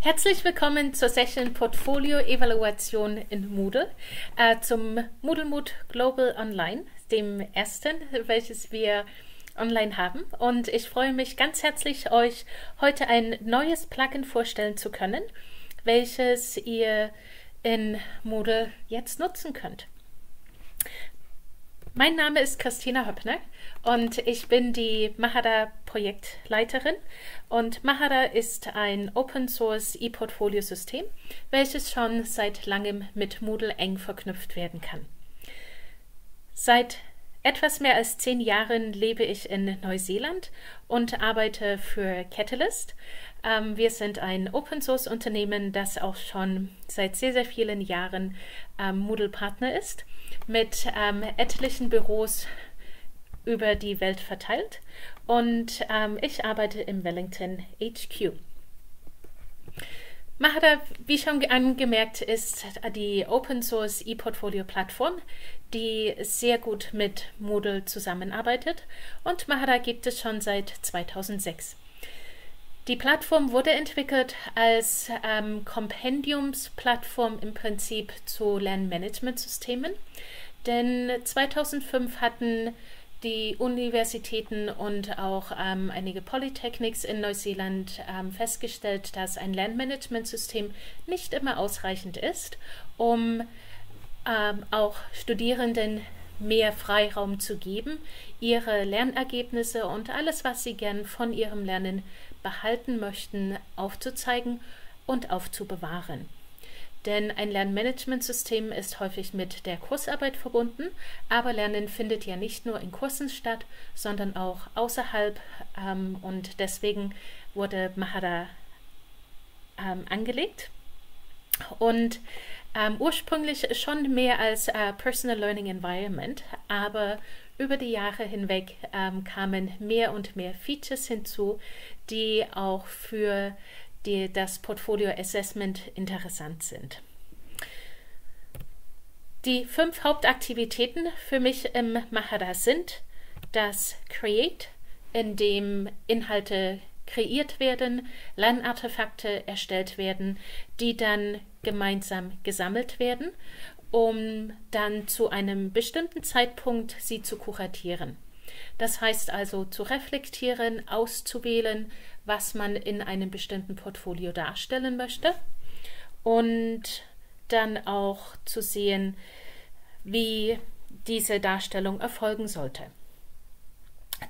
Herzlich willkommen zur Session Portfolio Evaluation in Moodle äh, zum Moodle Mood Global Online, dem ersten, welches wir online haben. Und ich freue mich ganz herzlich, euch heute ein neues Plugin vorstellen zu können, welches ihr in Moodle jetzt nutzen könnt. Mein Name ist Christina Höppner und ich bin die Mahara Projektleiterin. Und Mahara ist ein Open Source E-Portfolio System, welches schon seit langem mit Moodle eng verknüpft werden kann. Seit etwas mehr als zehn Jahren lebe ich in Neuseeland und arbeite für Catalyst. Ähm, wir sind ein Open Source Unternehmen, das auch schon seit sehr, sehr vielen Jahren ähm, Moodle Partner ist mit ähm, etlichen Büros über die Welt verteilt und ähm, ich arbeite im Wellington HQ. Mahara, wie schon angemerkt, ist die Open Source ePortfolio Plattform, die sehr gut mit Moodle zusammenarbeitet und Mahara gibt es schon seit 2006. Die Plattform wurde entwickelt als ähm, Kompendiumsplattform im Prinzip zu Lernmanagementsystemen, denn 2005 hatten die Universitäten und auch ähm, einige Polytechnics in Neuseeland ähm, festgestellt, dass ein Lernmanagementsystem nicht immer ausreichend ist, um ähm, auch Studierenden mehr Freiraum zu geben, ihre Lernergebnisse und alles, was sie gern von ihrem Lernen behalten möchten, aufzuzeigen und aufzubewahren. Denn ein Lernmanagementsystem ist häufig mit der Kursarbeit verbunden, aber Lernen findet ja nicht nur in Kursen statt, sondern auch außerhalb ähm, und deswegen wurde Mahara ähm, angelegt. Und ähm, ursprünglich schon mehr als äh, Personal Learning Environment, aber über die Jahre hinweg ähm, kamen mehr und mehr Features hinzu, die auch für die, das Portfolio Assessment interessant sind. Die fünf Hauptaktivitäten für mich im Mahara sind das Create, in dem Inhalte kreiert werden, Lernartefakte erstellt werden, die dann gemeinsam gesammelt werden, um dann zu einem bestimmten Zeitpunkt sie zu kuratieren. Das heißt also zu reflektieren, auszuwählen, was man in einem bestimmten Portfolio darstellen möchte und dann auch zu sehen, wie diese Darstellung erfolgen sollte.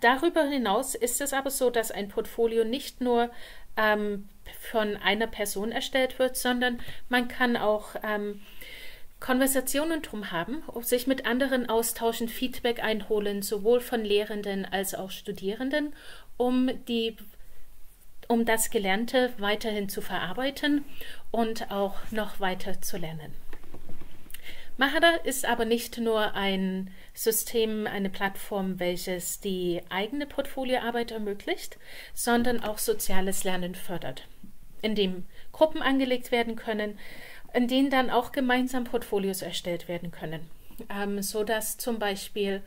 Darüber hinaus ist es aber so, dass ein Portfolio nicht nur ähm, von einer Person erstellt wird, sondern man kann auch ähm, Konversationen drum haben, sich mit anderen austauschen, Feedback einholen, sowohl von Lehrenden als auch Studierenden, um die um das Gelernte weiterhin zu verarbeiten und auch noch weiter zu lernen. Mahara ist aber nicht nur ein System, eine Plattform, welches die eigene Portfolioarbeit ermöglicht, sondern auch soziales Lernen fördert, indem Gruppen angelegt werden können, in denen dann auch gemeinsam Portfolios erstellt werden können, ähm, so dass zum Beispiel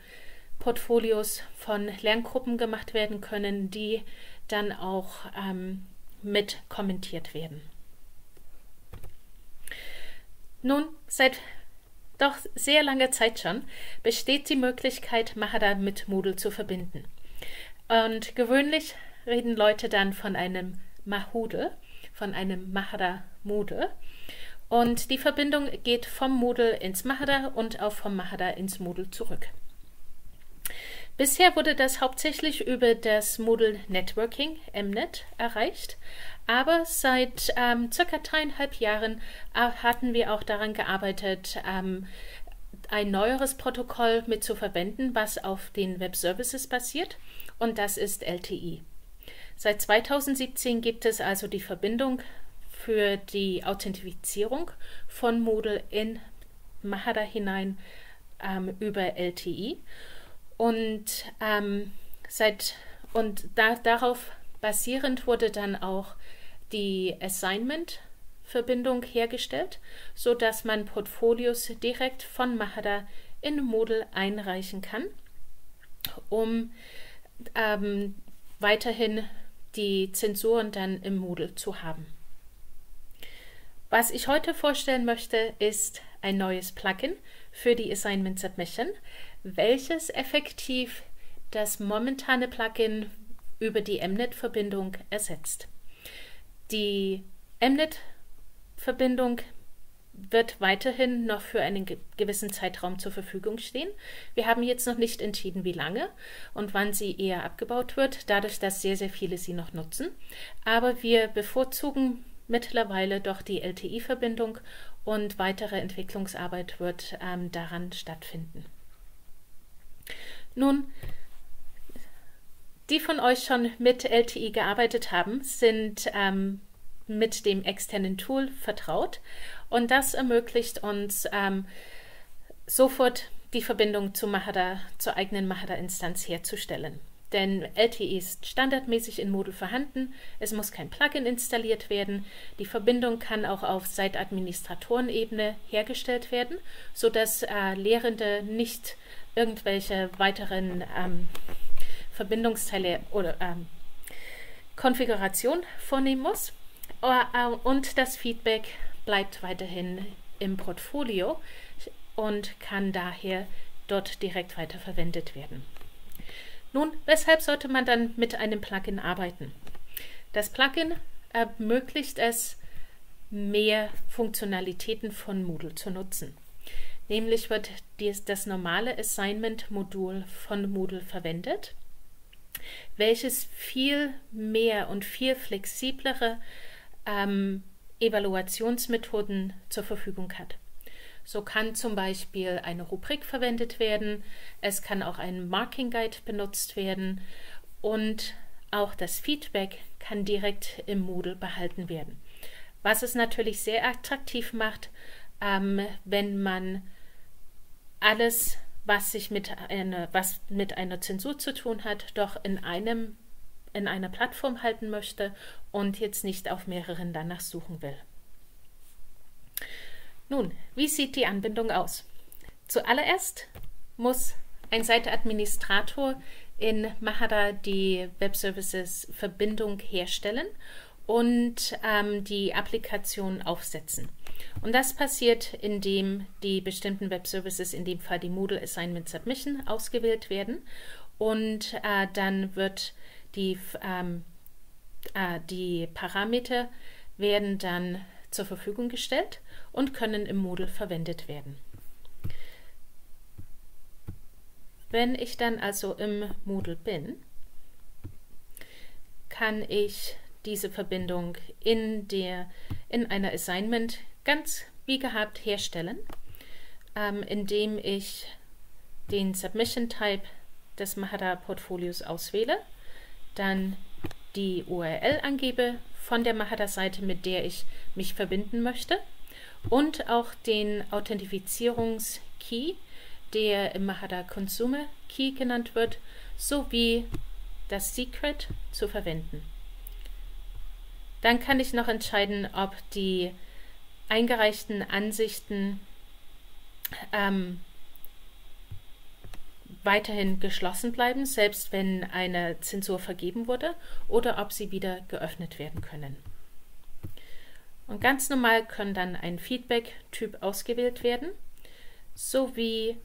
Portfolios von Lerngruppen gemacht werden können, die dann auch ähm, mit kommentiert werden. Nun, seit doch sehr langer Zeit schon besteht die Möglichkeit, Mahara mit Moodle zu verbinden. Und gewöhnlich reden Leute dann von einem Mahude, von einem Mahara Moodle. Und die Verbindung geht vom Moodle ins Mahara und auch vom Mahara ins Moodle zurück. Bisher wurde das hauptsächlich über das Moodle Networking MNET erreicht, aber seit ähm, circa dreieinhalb Jahren äh, hatten wir auch daran gearbeitet, ähm, ein neueres Protokoll mit zu verwenden, was auf den Web Services basiert, und das ist LTI. Seit 2017 gibt es also die Verbindung für die Authentifizierung von Moodle in Mahara hinein ähm, über LTI. Und ähm, seit und da, darauf basierend wurde dann auch die Assignment-Verbindung hergestellt, sodass man Portfolios direkt von Mahara in Moodle einreichen kann, um ähm, weiterhin die Zensuren dann im Moodle zu haben. Was ich heute vorstellen möchte, ist ein neues Plugin für die Assignment Submission, welches effektiv das momentane Plugin über die Mnet-Verbindung ersetzt. Die Mnet-Verbindung wird weiterhin noch für einen gewissen Zeitraum zur Verfügung stehen. Wir haben jetzt noch nicht entschieden, wie lange und wann sie eher abgebaut wird, dadurch, dass sehr, sehr viele sie noch nutzen. Aber wir bevorzugen mittlerweile doch die LTI-Verbindung und weitere Entwicklungsarbeit wird ähm, daran stattfinden. Nun, die von euch schon mit LTI gearbeitet haben, sind ähm, mit dem externen Tool vertraut und das ermöglicht uns ähm, sofort die Verbindung zu Mahara, zur eigenen Mahara-Instanz herzustellen. Denn LTE ist standardmäßig in Moodle vorhanden, es muss kein Plugin installiert werden, die Verbindung kann auch auf Site-Administratorenebene hergestellt werden, sodass äh, Lehrende nicht irgendwelche weiteren ähm, Verbindungsteile oder ähm, Konfiguration vornehmen muss. Äh, und das Feedback bleibt weiterhin im Portfolio und kann daher dort direkt weiterverwendet werden. Nun, weshalb sollte man dann mit einem Plugin arbeiten? Das Plugin ermöglicht es, mehr Funktionalitäten von Moodle zu nutzen. Nämlich wird das normale Assignment-Modul von Moodle verwendet, welches viel mehr und viel flexiblere ähm, Evaluationsmethoden zur Verfügung hat. So kann zum Beispiel eine Rubrik verwendet werden, es kann auch ein Marking Guide benutzt werden und auch das Feedback kann direkt im Moodle behalten werden. Was es natürlich sehr attraktiv macht, ähm, wenn man alles, was sich mit einer, was mit einer Zensur zu tun hat, doch in einem in einer Plattform halten möchte und jetzt nicht auf mehreren danach suchen will. Nun, wie sieht die Anbindung aus? Zuallererst muss ein Seiteadministrator in Mahara die Web Services Verbindung herstellen und ähm, die Applikation aufsetzen. Und das passiert, indem die bestimmten Web Services, in dem Fall die Moodle Assignment Submission, ausgewählt werden. Und äh, dann wird die, ähm, äh, die Parameter werden dann zur Verfügung gestellt und können im Moodle verwendet werden. Wenn ich dann also im Moodle bin, kann ich diese Verbindung in, der, in einer Assignment ganz wie gehabt herstellen, ähm, indem ich den Submission Type des Mahara Portfolios auswähle, dann die URL angebe von der Mahara-Seite, mit der ich mich verbinden möchte und auch den Authentifizierungs-Key, der im Mahara Consumer Key genannt wird, sowie das Secret zu verwenden. Dann kann ich noch entscheiden, ob die eingereichten Ansichten ähm, weiterhin geschlossen bleiben, selbst wenn eine Zensur vergeben wurde, oder ob sie wieder geöffnet werden können. Und ganz normal können dann ein Feedback-Typ ausgewählt werden, sowie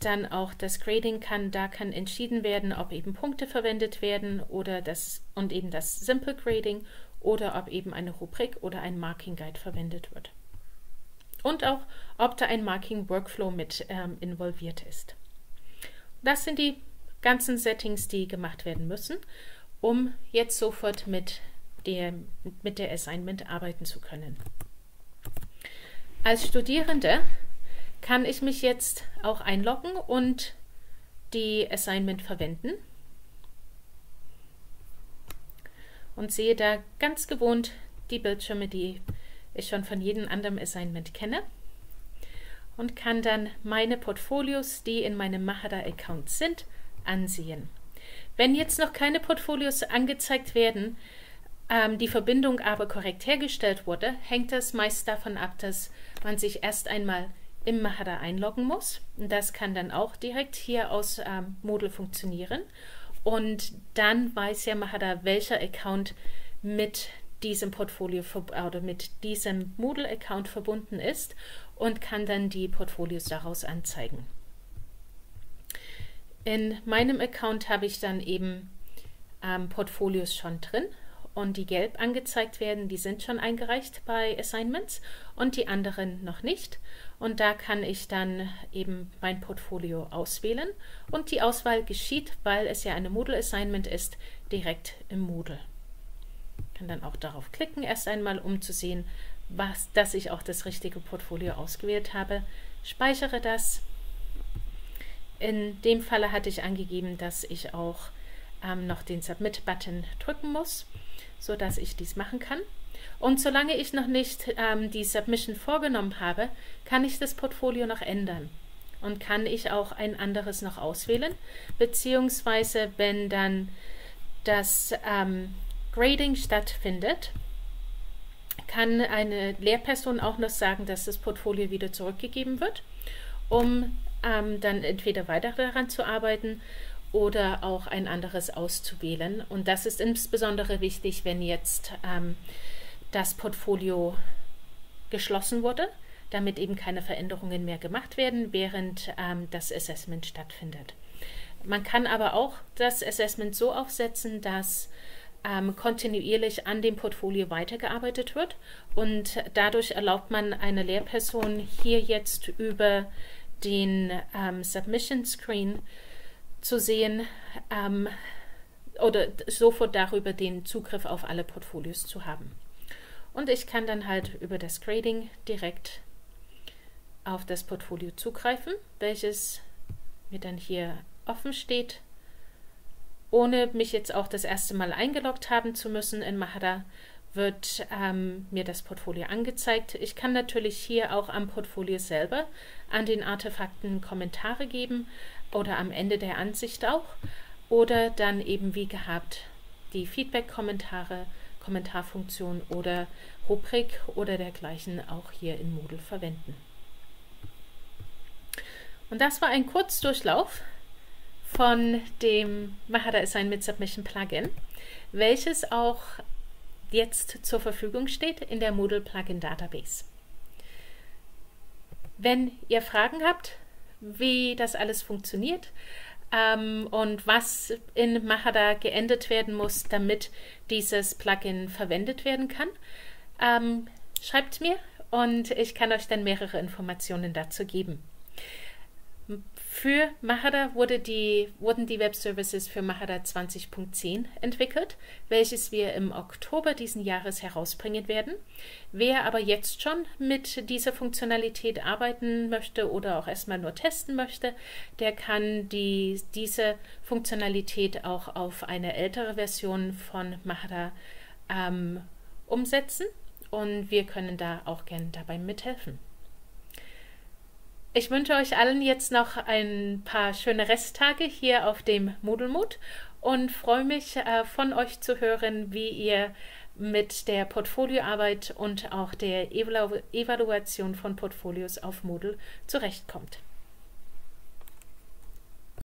dann auch das Grading kann, da kann entschieden werden, ob eben Punkte verwendet werden oder das und eben das Simple Grading oder ob eben eine Rubrik oder ein Marking Guide verwendet wird. Und auch, ob da ein Marking Workflow mit ähm, involviert ist. Das sind die ganzen Settings, die gemacht werden müssen, um jetzt sofort mit der, mit der Assignment arbeiten zu können. Als Studierende kann ich mich jetzt auch einloggen und die Assignment verwenden und sehe da ganz gewohnt die Bildschirme, die ich schon von jedem anderen Assignment kenne und kann dann meine Portfolios, die in meinem Mahara-Account sind, ansehen. Wenn jetzt noch keine Portfolios angezeigt werden, ähm, die Verbindung aber korrekt hergestellt wurde, hängt das meist davon ab, dass man sich erst einmal im Mahara einloggen muss. Das kann dann auch direkt hier aus ähm, Moodle funktionieren. Und dann weiß ja Mahara, welcher Account mit diesem Portfolio oder mit diesem Moodle-Account verbunden ist und kann dann die Portfolios daraus anzeigen. In meinem Account habe ich dann eben ähm, Portfolios schon drin und die gelb angezeigt werden, die sind schon eingereicht bei Assignments und die anderen noch nicht. Und da kann ich dann eben mein Portfolio auswählen und die Auswahl geschieht, weil es ja eine Moodle Assignment ist, direkt im Moodle. Ich kann dann auch darauf klicken, erst einmal, um zu sehen, was, dass ich auch das richtige Portfolio ausgewählt habe. Speichere das. In dem Falle hatte ich angegeben, dass ich auch ähm, noch den Submit-Button drücken muss, sodass ich dies machen kann. Und solange ich noch nicht ähm, die Submission vorgenommen habe, kann ich das Portfolio noch ändern und kann ich auch ein anderes noch auswählen, beziehungsweise wenn dann das ähm, Grading stattfindet, kann eine Lehrperson auch noch sagen, dass das Portfolio wieder zurückgegeben wird, um ähm, dann entweder weiter daran zu arbeiten oder auch ein anderes auszuwählen. Und das ist insbesondere wichtig, wenn jetzt ähm, das Portfolio geschlossen wurde, damit eben keine Veränderungen mehr gemacht werden, während ähm, das Assessment stattfindet. Man kann aber auch das Assessment so aufsetzen, dass ähm, kontinuierlich an dem Portfolio weitergearbeitet wird und dadurch erlaubt man einer Lehrperson hier jetzt über den ähm, Submission Screen zu sehen ähm, oder sofort darüber den Zugriff auf alle Portfolios zu haben. Und ich kann dann halt über das Grading direkt auf das Portfolio zugreifen, welches mir dann hier offen steht, ohne mich jetzt auch das erste Mal eingeloggt haben zu müssen in Mahara, wird ähm, mir das Portfolio angezeigt. Ich kann natürlich hier auch am Portfolio selber an den Artefakten Kommentare geben oder am Ende der Ansicht auch oder dann eben wie gehabt die Feedback-Kommentare, Kommentarfunktion oder Rubrik oder dergleichen auch hier in Moodle verwenden. Und das war ein Kurzdurchlauf von dem Mahara Assign mit Submission Plugin, welches auch jetzt zur Verfügung steht in der Moodle Plugin Database. Wenn ihr Fragen habt, wie das alles funktioniert ähm, und was in Mahara geändert werden muss, damit dieses Plugin verwendet werden kann, ähm, schreibt mir und ich kann euch dann mehrere Informationen dazu geben. Für Mahara wurde die, wurden die Web Services für Mahara 20.10 entwickelt, welches wir im Oktober diesen Jahres herausbringen werden. Wer aber jetzt schon mit dieser Funktionalität arbeiten möchte oder auch erstmal nur testen möchte, der kann die, diese Funktionalität auch auf eine ältere Version von Mahara ähm, umsetzen und wir können da auch gerne dabei mithelfen. Ich wünsche euch allen jetzt noch ein paar schöne Resttage hier auf dem Moodle-Mood und freue mich äh, von euch zu hören, wie ihr mit der Portfolioarbeit und auch der Evalu Evaluation von Portfolios auf Moodle zurechtkommt.